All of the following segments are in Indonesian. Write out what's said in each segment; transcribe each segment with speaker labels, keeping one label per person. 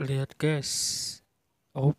Speaker 1: Lihat guys. Oh,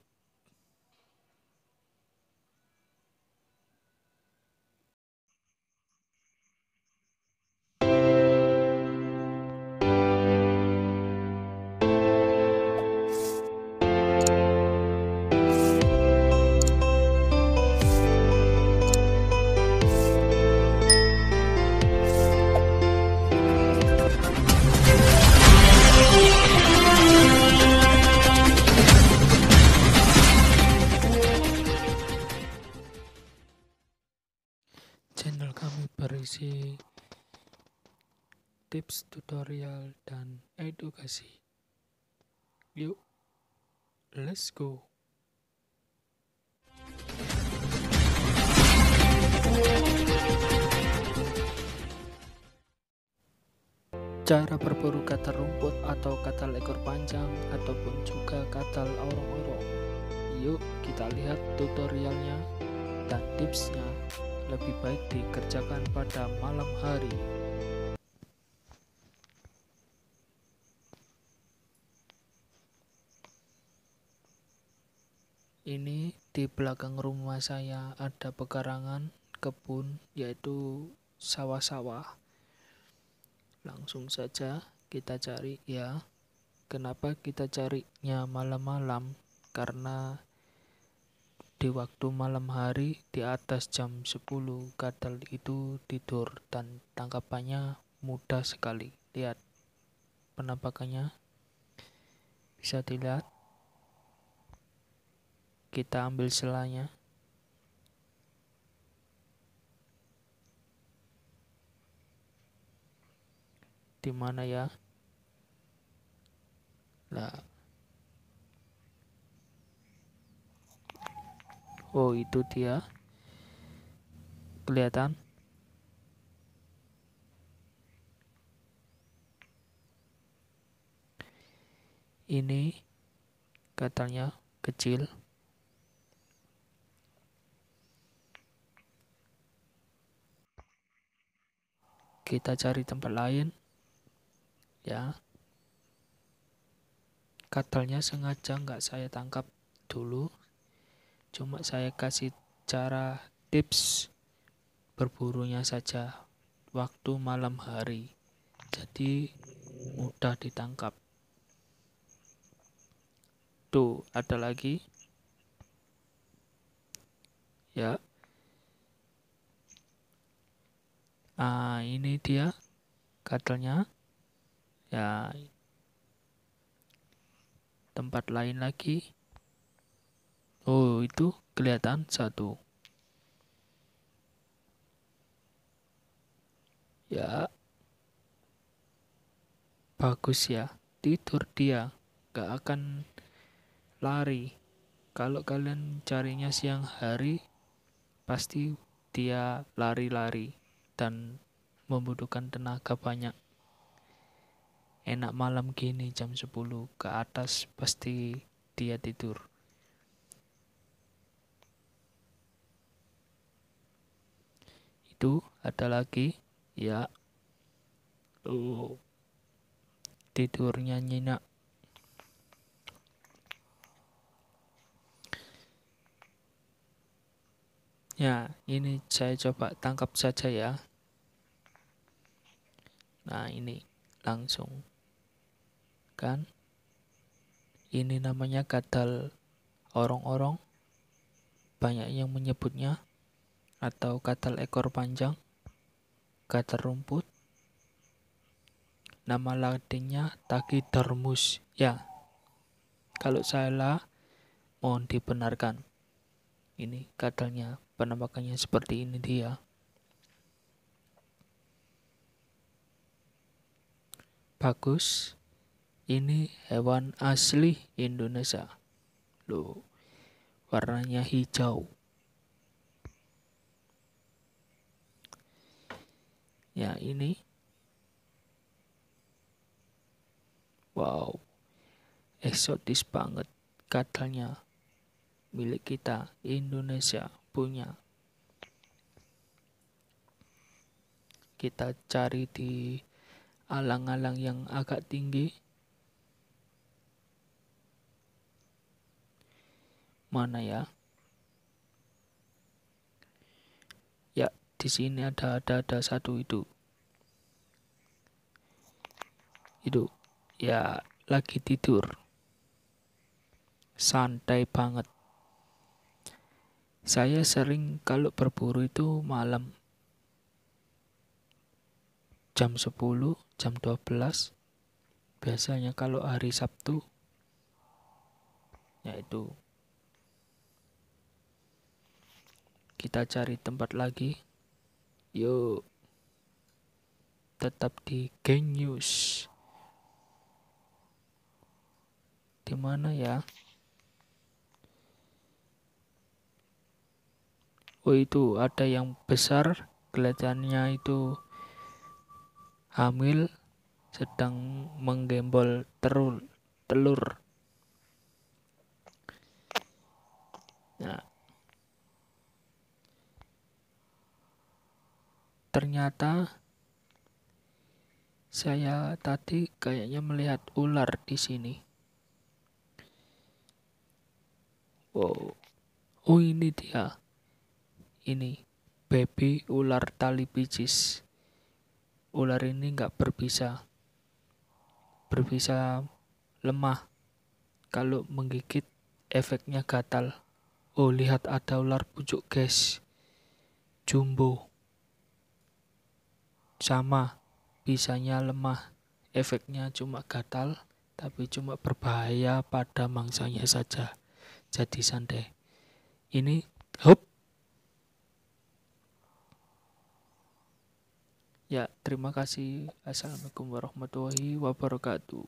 Speaker 1: tips tutorial dan edukasi. Yuk, let's go. Cara berburu katal rumput atau katal ekor panjang ataupun juga katal orong-orong. Yuk kita lihat tutorialnya dan tipsnya lebih baik dikerjakan pada malam hari. Ini di belakang rumah saya ada pekarangan kebun yaitu sawah-sawah. Langsung saja kita cari ya. Kenapa kita carinya malam-malam? Karena di waktu malam hari di atas jam 10 kadal itu tidur dan tangkapannya mudah sekali. Lihat penampakannya. Bisa dilihat. Kita ambil selanya. Di mana ya? Nah, Oh, itu dia. Kelihatan? Ini katanya kecil. Kita cari tempat lain. Ya. Katalnya sengaja nggak saya tangkap dulu cuma saya kasih cara tips berburunya saja waktu malam hari jadi mudah ditangkap tuh ada lagi ya ah ini dia katelnya ya tempat lain lagi Oh, itu kelihatan satu. Ya, bagus ya. Tidur dia, gak akan lari. Kalau kalian carinya siang hari, pasti dia lari-lari dan membutuhkan tenaga banyak. Enak malam gini jam 10 ke atas pasti dia tidur. itu ada lagi ya oh tidurnya nyenyak ya ini saya coba tangkap saja ya nah ini langsung kan ini namanya kadal orong-orong banyak yang menyebutnya atau katal ekor panjang, katal rumput. Nama latinnya Tachydermus. Ya, kalau salah mohon dibenarkan. Ini katalnya, penampakannya seperti ini dia. Bagus. Ini hewan asli Indonesia. Loh, warnanya hijau. ya ini wow eksotis banget katanya milik kita Indonesia punya kita cari di alang-alang yang agak tinggi Mana ya? Ya, di sini ada ada ada satu itu. Itu ya lagi tidur. Santai banget. Saya sering kalau berburu itu malam. Jam 10, jam 12. Biasanya kalau hari Sabtu yaitu kita cari tempat lagi yuk tetap di Genius di mana ya oh itu ada yang besar kelihatannya itu hamil sedang menggembol telur telur nah Ternyata saya tadi kayaknya melihat ular di sini. Wow. Oh ini dia. Ini baby ular tali picis. Ular ini nggak berbisa. Berbisa lemah. Kalau menggigit efeknya gatal. Oh lihat ada ular pucuk guys. Jumbo sama bisanya lemah efeknya cuma gatal tapi cuma berbahaya pada mangsanya saja jadi santai ini hop ya terima kasih. Assalamualaikum warahmatullahi wabarakatuh